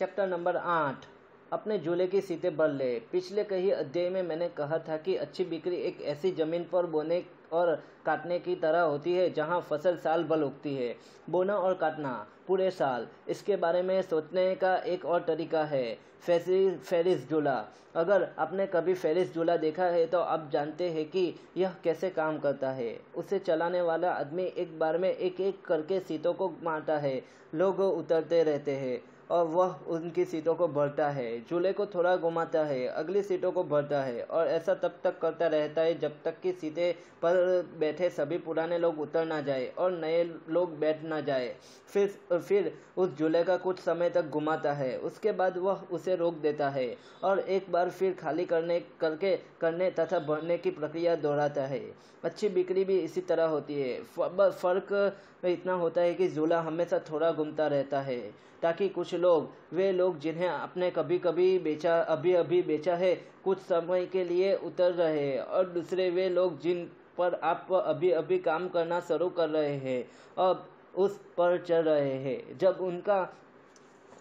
Chapter number आठ, अपने झूले की सीटें भर ले। पिछले कई अध्याय में मैंने कहा था कि अच्छी बिक्री एक ऐसी ज़मीन पर बोने और काटने की तरह होती है जहाँ फ़सल साल भर उगती है। बोना और काटना, पूरे साल। इसके बारे में सोचने का एक और तरीका है फेरिस झूला। अगर आपने कभी फेरिस झूला देखा है तो आप जानते हैं कि यह कैसे काम करता है। उसे चलाने वाला आदमी एक बार में एक एक करके सीटों को मारता है। लोग उतरते रहते हैं। और वह उनकी सीटों को भरता है। झूले को थोड़ा घुमाता है, अगली सीटों को भरता है और ऐसा तब तक करता रहता है जब तक कि सीटें पर बैठे सभी पुराने लोग उतर ना जाए और नए लोग बैठ ना जाए। फिर फिर उस झूले का कुछ समय तक घुमाता है, उसके बाद वह उसे रोक देता है और एक बार फिर खाली करने, करके, करने तथा भरने की प्रक्रिया दोहराता है। अच्छी बिक्री भी इसी तरह होती है। फ़र्क इतना होता है कि झूला हमेशा थोड़ा घूमता रहता है। ताकि कुछ लोग, वे लोग जिन्हें आपने कभी कभी बेचा अभी अभी बेचा है, कुछ समय के लिए उतर रहे और दूसरे, वे लोग जिन पर आप अभी अभी काम करना शुरू कर रहे हैं, अब उस पर चल रहे हैं। जब उनका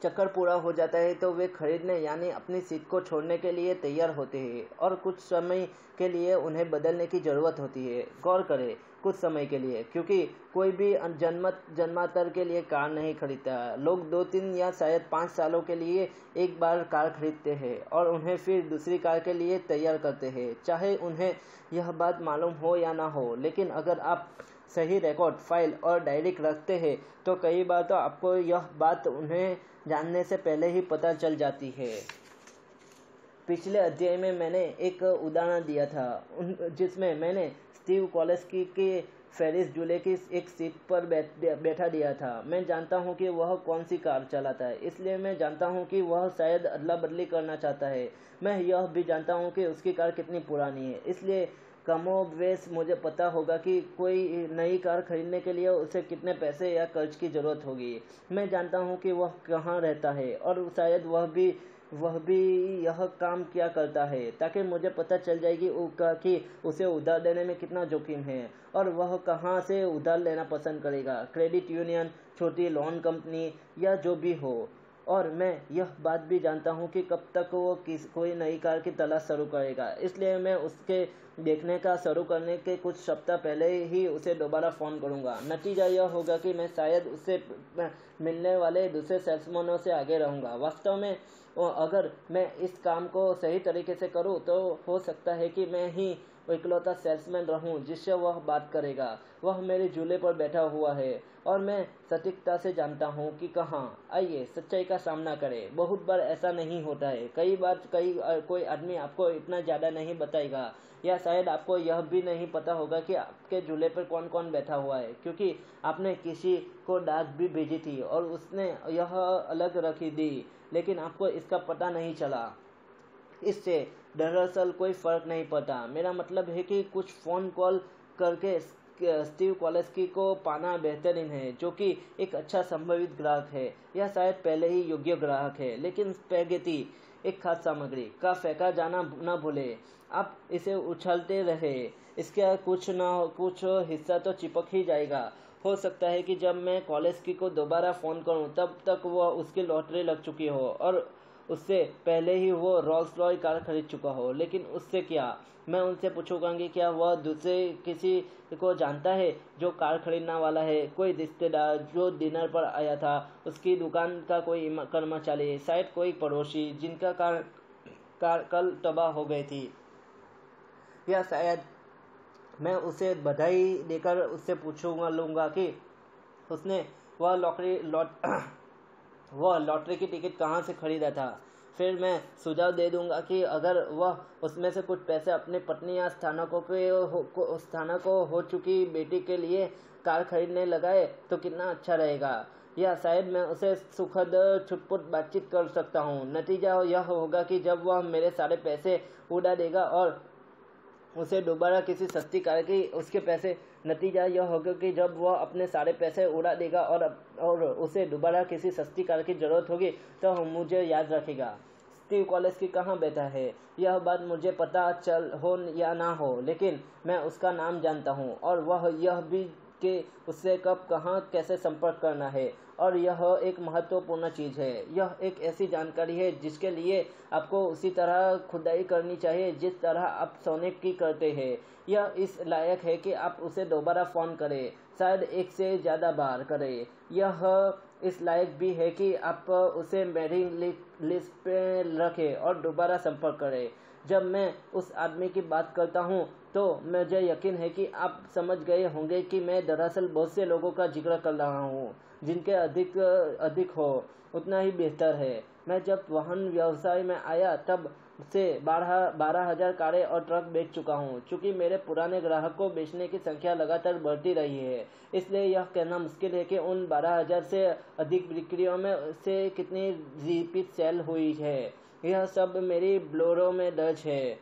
चक्कर पूरा हो जाता है तो वे खरीदने यानी अपनी सीट को छोड़ने के लिए तैयार होते हैं और कुछ समय के लिए उन्हें बदलने की ज़रूरत होती है। गौर करें कुछ समय के लिए, क्योंकि कोई भी जन्म जन्मातर के लिए कार नहीं खरीदता। लोग दो तीन या शायद पाँच सालों के लिए एक बार कार खरीदते हैं और उन्हें फिर दूसरी कार के लिए तैयार करते हैं, चाहे उन्हें यह बात मालूम हो या ना हो। लेकिन अगर आप सही रिकॉर्ड फ़ाइल और डायरी रखते हैं तो कई बार तो आपको यह बात उन्हें जानने से पहले ही पता चल जाती है। पिछले अध्याय में मैंने एक उदाहरण दिया था जिसमें मैंने स्टीव कॉलेज की के फेरिस जूले की एक सीट पर बैठ, बैठा दिया था। मैं जानता हूँ कि वह कौन सी कार चलाता है इसलिए मैं जानता हूँ कि वह शायद अदला बदली करना चाहता है। मैं यह भी जानता हूँ कि उसकी कार कितनी पुरानी है इसलिए कमोवेश मुझे पता होगा कि कोई नई कार खरीदने के लिए उसे कितने पैसे या कर्ज की ज़रूरत होगी। मैं जानता हूँ कि वह कहाँ रहता है और शायद वह भी वह भी यह काम क्या करता है, ताकि मुझे पता चल जाएगी कि उसे उधार देने में कितना जोखिम है, और वह कहाँ से उधार लेना पसंद करेगा। क्रेडिट यूनियन, छोटी लोन कंपनी या जो भी हो। और मैं यह बात भी जानता हूँ कि कब तक वो किस, कोई नई कार की तलाश शुरू करेगा। इसलिए मैं उसके देखने का शुरू करने के कुछ सप्ताह पहले ही उसे दोबारा फ़ोन करूँगा। नतीजा यह होगा कि मैं शायद उससे मिलने वाले दूसरे सेल्समैनों से आगे रहूँगा। वास्तव में अगर मैं इस काम को सही तरीके से करूँ तो हो सकता है कि मैं ही इकलौता सेल्समैन रहूँ, जिससे वह बात करेगा। वह मेरे झूले पर बैठा हुआ है और मैं सटीकता से जानता हूँ कि कहाँ। आइए, सच्चाई का सामना करें। बहुत बार ऐसा नहीं होता है। कई बार कई कोई आदमी आपको इतना ज़्यादा नहीं बताएगा, या शायद आपको यह भी नहीं पता होगा कि आपके झूले पर कौन कौन बैठा हुआ है, क्योंकि आपने किसी को डाक भी भेजी थी और उसने यह अलग रखी दी। लेकिन आपको इसका पता नहीं चला। इससे दरअसल कोई फ़र्क नहीं पड़ता मेरा मतलब है कि कुछ फ़ोन कॉल करके स्टीव कॉलेस्की को पाना बेहतरीन है, जो कि एक अच्छा संभावित ग्राहक है। या शायद पहले ही योग्य ग्राहक है, लेकिन स्पेगेटी, एक खास सामग्री का फेंका जाना न भूले। आप इसे उछलते रहे। इसका कुछ न, कुछ हिस्सा तो चिपक ही जाएगा। हो सकता है कि जब मैं कॉलेज की को दोबारा फ़ोन करूँ, तब तक वह उसकी लॉटरी लग चुकी हो और उससे पहले ही वो रॉल्स रॉय कार खरीद चुका हो। लेकिन उससे क्या? मैं उनसे पूछूँगा कि क्या वह दूसरे किसी को जानता है जो कार खरीदने वाला है? कोई रिश्तेदार जो डिनर पर आया था, उसकी दुकान का कोई कर्मचारी, शायद कोई पड़ोसी जिनका कार कार कल तबाह हो गई थी। या शायद मैं उसे बधाई देकर उससे पूछूँगा, लूँगा कि उसने वह लॉटरी, लॉट, वह लॉटरी की टिकट कहाँ से खरीदा था? फिर मैं सुझाव दे दूँगा कि अगर वह उसमें से कुछ पैसे अपनी पत्नी या स्थानकों के स्थानक को हो चुकी बेटी के लिए कार खरीदने लगाए तो कितना अच्छा रहेगा। या शायद मैं उसे सुखद छुटपुट बातचीत कर सकता हूँ। नतीजा यह होगा कि जब वह मेरे सारे पैसे उड़ा देगा और उसे दोबारा किसी सस्ती कार की उसके पैसे नतीजा यह होगा कि जब वह अपने सारे पैसे उड़ा देगा और और उसे दोबारा किसी सस्ती कार की ज़रूरत होगी तो मुझे याद रखेगा। स्टीव कॉलेज की कहाँ बैठा है? यह बात मुझे पता चल हो या ना हो, लेकिन मैं उसका नाम जानता हूँ और वह यह भी कि उससे कब, कहाँ, कैसे संपर्क करना है। और यह एक महत्वपूर्ण चीज़ है। यह एक ऐसी जानकारी है जिसके लिए आपको उसी तरह खुदाई करनी चाहिए, जिस तरह आप सोने की करते हैं। यह इस लायक है कि आप उसे दोबारा फ़ोन करें, शायद एक से ज़्यादा बार करें। यह इस लायक भी है कि आप उसे मेरिंग लिस्ट पे रखें और दोबारा संपर्क करें। जब मैं उस आदमी की बात करता हूँ तो मुझे यकीन है कि आप समझ गए होंगे कि मैं दरअसल बहुत से लोगों का ज़िक्र कर रहा हूँ, जिनके अधिक अधिक हो, उतना ही बेहतर है। मैं जब वाहन व्यवसाय में आया, तब से बारह बारह हज़ार कारें और ट्रक बेच चुका हूँ। चूँकि मेरे पुराने ग्राहक को बेचने की संख्या लगातार बढ़ती रही है, इसलिए यह कहना मुश्किल है कि उन बारह हज़ार से अधिक बिक्रियों में से कितनी रिपीट सेल हुई है। यह सब मेरी ब्लोरो में दर्ज है।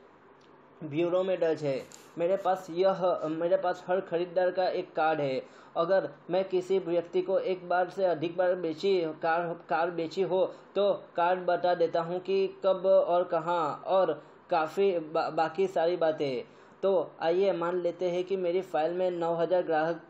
ब्यूरो में दर्ज है। मेरे पास यह मेरे पास हर खरीदार का एक कार्ड है। अगर मैं किसी व्यक्ति को एक बार से अधिक बार बेची कार कार बेची हो तो कार्ड बता देता हूँ कि कब और कहाँ और काफ़ी बा, बाकी सारी बातें। तो आइए मान लेते हैं कि मेरी फ़ाइल में नौ हज़ार ग्राहक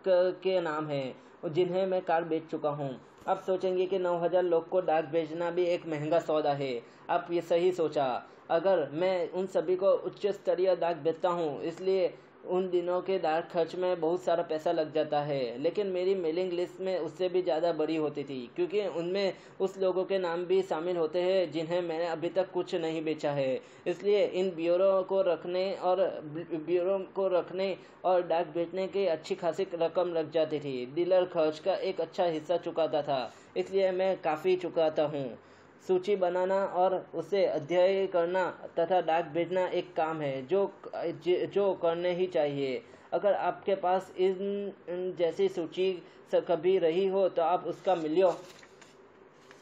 के नाम हैं जिन्हें मैं कार बेच चुका हूँ। आप सोचेंगे कि नौ हज़ार लोग को डाक भेजना भी एक महँगा सौदा है। आप ये सही सोचा। अगर मैं उन सभी को उच्च स्तरीय डाक भेजता हूँ, इसलिए उन दिनों के डाक खर्च में बहुत सारा पैसा लग जाता है। लेकिन मेरी मेलिंग लिस्ट में उससे भी ज़्यादा बड़ी होती थी, क्योंकि उनमें उस लोगों के नाम भी शामिल होते हैं जिन्हें मैंने अभी तक कुछ नहीं बेचा है। इसलिए इन ब्यूरो को रखने और ब्यूरो को रखने और डाक बेचने की अच्छी खासी रकम लग जाती थी। डीलर खर्च का एक अच्छा हिस्सा चुकाता था, इसलिए मैं काफ़ी चुकाता हूँ। सूची बनाना और उसे अध्ययन करना तथा डाक भेजना एक काम है, जो जो करने ही चाहिए। अगर आपके पास इन जैसी सूची कभी रही हो तो आप उसका मिलियो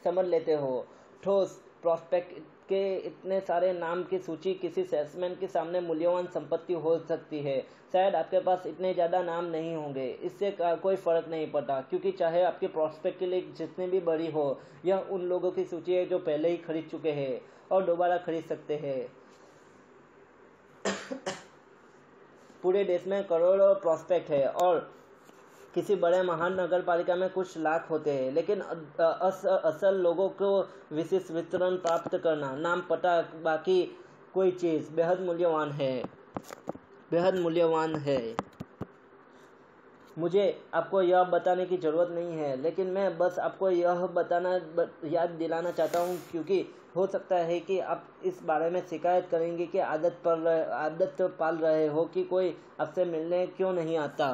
समझ लेते हो। ठोस प्रोस्पेक्ट के इतने सारे नाम की सूची किसी सेल्समैन के सामने मूल्यवान संपत्ति हो सकती है। शायद आपके पास इतने ज़्यादा नाम नहीं होंगे। इससे कोई फ़र्क नहीं पड़ता, क्योंकि चाहे आपके प्रॉस्पेक्ट के लिए जितनी भी बड़ी हो, यह उन लोगों की सूची है जो पहले ही खरीद चुके हैं और दोबारा खरीद सकते हैं। पूरे देश में करोड़ों प्रॉस्पेक्ट है और किसी बड़े महान नगर पालिका में कुछ लाख होते हैं लेकिन अस, असल लोगों को विशेष वितरण प्राप्त करना नाम पता बाकी कोई चीज़ बेहद मूल्यवान है। बेहद मूल्यवान है। मुझे आपको यह बताने की ज़रूरत नहीं है लेकिन मैं बस आपको यह बताना याद दिलाना चाहता हूँ क्योंकि हो सकता है कि आप इस बारे में शिकायत करेंगे कि आदत पर आदत पाल रहे हो कि कोई आपसे मिलने क्यों नहीं आता।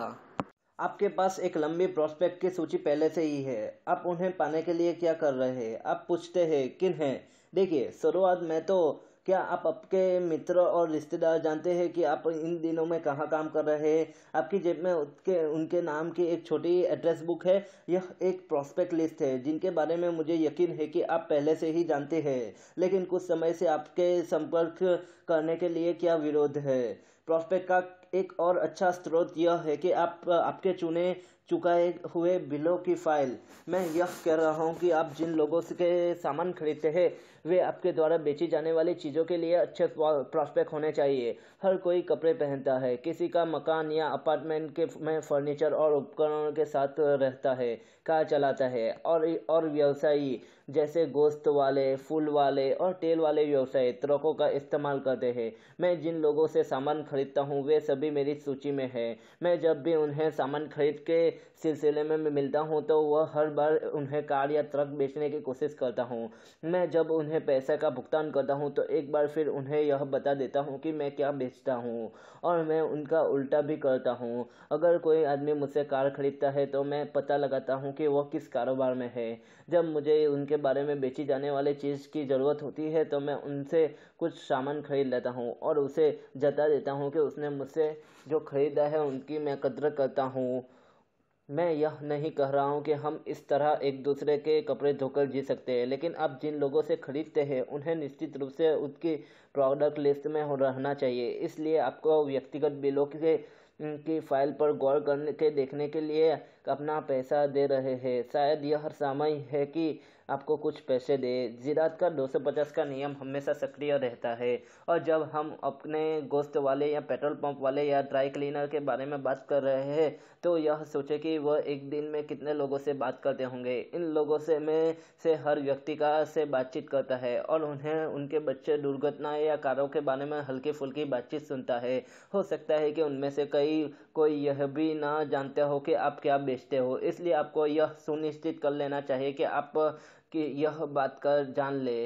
आपके पास एक लंबी प्रोस्पेक्ट की सूची पहले से ही है। आप उन्हें पाने के लिए क्या कर रहे हैं? आप पूछते हैं, किन हैं? देखिए, शुरुआत में तो क्या आप आपके मित्र और रिश्तेदार जानते हैं कि आप इन दिनों में कहाँ काम कर रहे हैं? आपकी जेब में उनके उनके नाम की एक छोटी एड्रेस बुक है। यह एक प्रोस्पेक्ट लिस्ट है, जिनके बारे में मुझे यकीन है कि आप पहले से ही जानते हैं। लेकिन कुछ समय से आपके संपर्क करने के लिए क्या विरोध है? प्रोस्पेक्ट का एक और अच्छा स्रोत यह है कि आप, आपके चुने, चुकाए हुए बिलों की फ़ाइल मैं यह कह रहा हूँ कि आप जिन लोगों से सामान खरीदते हैं वे आपके द्वारा बेची जाने वाली चीज़ों के लिए अच्छे प्रॉस्पेक्ट होने चाहिए। हर कोई कपड़े पहनता है, किसी का मकान या अपार्टमेंट के में फर्नीचर और उपकरणों के साथ रहता है, कार चलाता है, और और व्यवसायी, जैसे गोश्त वाले, फूल वाले और तेल वाले व्यवसाय ट्रकों का इस्तेमाल करते हैं। मैं जिन लोगों से सामान खरीदता हूँ, वे सभी मेरी सूची में है। मैं जब भी उन्हें सामान खरीद के सिलसिले में मिलता हूँ तो वह हर बार उन्हें कार या ट्रक बेचने की कोशिश करता हूँ। मैं जब उन्हें पैसे का भुगतान करता हूँ तो एक बार फिर उन्हें यह बता देता हूँ कि मैं क्या बेचता हूँ और मैं उनका उल्टा भी करता हूँ। अगर कोई आदमी मुझसे कार खरीदता है तो मैं पता लगाता हूँ कि वह किस कारोबार में है। जब मुझे उनके बारे में बेची जाने वाली चीज़ की ज़रूरत होती है तो मैं उनसे कुछ सामान खरीद लेता हूँ और उसे जता देता हूँ कि उसने मुझसे जो खरीदा है, उनकी मैं कदर करता हूँ। मैं यह नहीं कह रहा हूँ कि हम इस तरह एक दूसरे के कपड़े धोकर जी सकते हैं, लेकिन आप जिन लोगों से खरीदते हैं, उन्हें निश्चित रूप से उसकी प्रोडक्ट लिस्ट में रहना चाहिए। इसलिए आपको व्यक्तिगत बिलों के की फ़ाइल पर गौर करने के, देखने के लिए अपना पैसा दे रहे हैं। शायद यह समय है कि आपको कुछ पैसे दे। ज़िरात का 250 का नियम हमेशा सक्रिय रहता है। और जब हम अपने गोश्त वाले या पेट्रोल पंप वाले या ड्राई क्लीनर के बारे में बात कर रहे हैं तो यह सोचे कि वह एक दिन में कितने लोगों से बात करते होंगे। इन लोगों से में से हर व्यक्ति का से बातचीत करता है और उन्हें उनके बच्चे दुर्घटना या कारों के बारे में हल्की फुल्की बातचीत सुनता है। हो सकता है कि उनमें से कई, कोई यह भी ना जानते हो कि आप क्या बेचते हो। इसलिए आपको यह सुनिश्चित कर लेना चाहिए कि आप कि यह बात कर जान ले।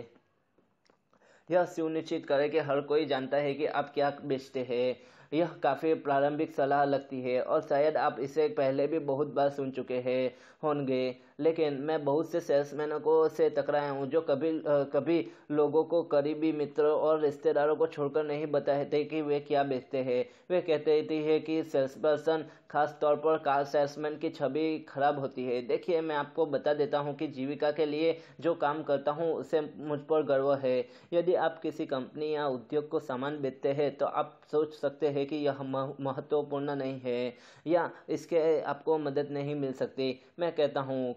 यह सुनिश्चित करें कि हर कोई जानता है कि आप क्या बेचते हैं। यह काफ़ी प्रारंभिक सलाह लगती है और शायद आप इसे पहले भी बहुत बार सुन चुके हैं, होंगे। लेकिन मैं बहुत से सेल्समैनों को से टकराया हूँ, जो कभी कभी लोगों को करीबी मित्रों और रिश्तेदारों को छोड़कर नहीं बताते कि वे क्या बेचते हैं। वे कहते हैं कि सेल्स पर्सन खास तौर पर कार सेल्समैन की छवि खराब होती है। देखिए, मैं आपको बता देता हूँ कि जीविका के लिए जो काम करता हूँ, उसे मुझ पर गर्व है। यदि आप किसी कंपनी या उद्योग को सामान बेचते हैं तो आप सोच सकते हैं कि यह महत्वपूर्ण नहीं है या इसके आपको मदद नहीं मिल सकती। मैं कहता हूँ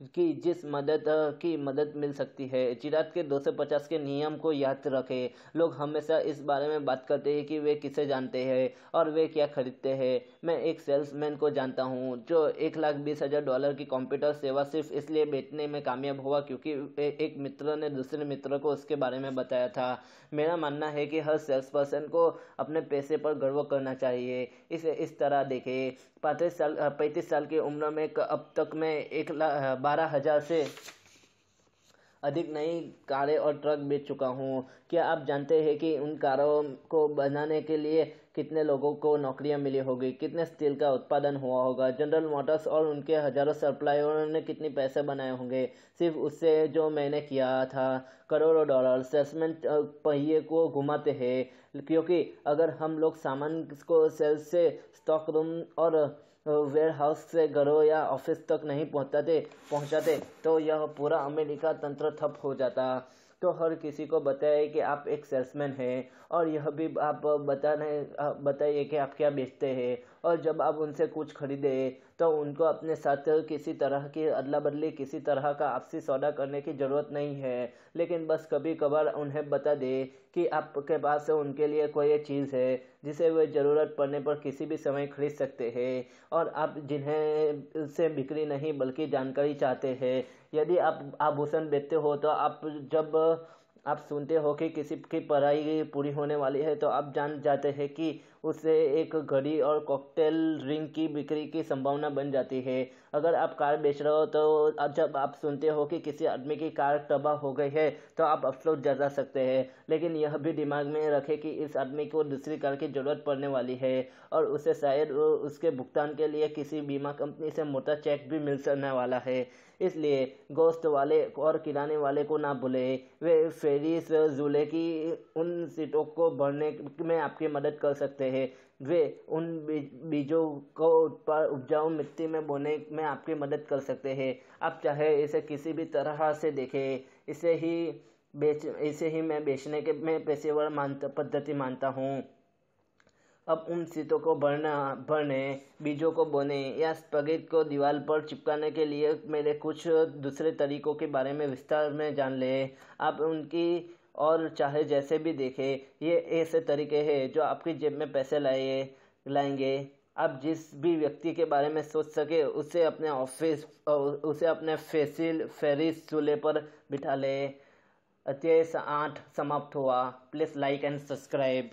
की जिस मदद, की मदद मिल सकती है। चिराग के 250 के नियम को याद रखें। लोग हमेशा इस बारे में बात करते हैं कि वे किसे जानते हैं और वे क्या खरीदते हैं। मैं एक सेल्समैन को जानता हूँ, जो एक लाख बीस हज़ार डॉलर की कंप्यूटर सेवा सिर्फ़ इसलिए बेचने में कामयाब हुआ क्योंकि एक मित्र ने दूसरे मित्र को उसके बारे में बताया था। मेरा मानना है कि हर सेल्स पर्सन को अपने पैसे पर गर्व करना चाहिए। इसे इस तरह देखें। पैंतीस साल पैंतीस साल की उम्र में अब तक मैं एक लाख बारह हज़ार से अधिक नई कारें और ट्रक बेच चुका हूँ। क्या आप जानते हैं कि उन कारों को बनाने के लिए कितने लोगों को नौकरियाँ मिली होगी? कितने स्टील का उत्पादन हुआ होगा? जनरल मोटर्स और उनके हज़ारों सप्लायरों ने कितने पैसे बनाए होंगे? सिर्फ़ उससे जो मैंने किया था। करोड़ों डॉलर सेल्समैन पहिए को घुमाते हैं, क्योंकि अगर हम लोग सामान को सेल्स से स्टॉक रूम और वेयर हाउस से घरों या ऑफ़िस तक नहीं पहुंचाते पहुंचाते तो यह पूरा अमेरिका तंत्र ठप हो जाता। तो हर किसी को बताए कि आप एक सेल्समैन हैं और यह भी आप बताने बताइए कि आप क्या बेचते हैं। और जब आप उनसे कुछ खरीदे तो उनको अपने साथ किसी तरह की अदला बदली किसी तरह का आपसी सौदा करने की ज़रूरत नहीं है। लेकिन बस कभी कभार उन्हें बता दे कि आपके पास उनके लिए कोई चीज़ है, जिसे वे ज़रूरत पड़ने पर किसी भी समय खरीद सकते हैं। और आप जिन्हें से बिक्री नहीं, बल्कि जानकारी चाहते हैं। यदि आप आभूषण बेचते हो तो आप जब आप सुनते हो कि किसी की पढ़ाई पूरी होने वाली है तो आप जान जाते हैं कि उससे एक घड़ी और कॉकटेल रिंग की बिक्री की संभावना बन जाती है। अगर आप कार बेच रहे हो तो अब जब आप सुनते हो कि किसी आदमी की कार तबाह हो गई है तो आप अफसोस जता सकते हैं। लेकिन यह भी दिमाग में रखें कि इस आदमी को दूसरी कार की ज़रूरत पड़ने वाली है, और उसे शायद उसके भुगतान के लिए किसी बीमा कंपनी से मोटा चेक भी मिल सकने वाला है। इसलिए गोश्त वाले और किराने वाले को ना भूले। वे फेरिस जूले की उन सीटों को भरने में आपकी मदद कर सकते हैं। वे उन बीजों को उपजाऊ मिट्टी में बोने में आपकी मदद कर सकते हैं। आप चाहे इसे किसी भी तरह से देखें। इसे ही बेच, इसे ही मैं बेचने के, मैं पेशेवर मानता, पद्धति मानता हूँ। अब उन सीटों को भरना, भरने, बीजों को बोने या स्पगेट को दीवार पर चिपकाने के लिए मेरे कुछ दूसरे तरीकों के बारे में विस्तार में जान ले। आप उनकी और चाहे जैसे भी देखें, ये ऐसे तरीके हैं जो आपकी जेब में पैसे लाए, लाएँगे। आप जिस भी व्यक्ति के बारे में सोच सके, उसे अपने ऑफ़िस उसे अपने फेसिल, फेरिस चूल्हे पर बिठा ले। अध्याय आठ समाप्त हुआ। Please like and subscribe.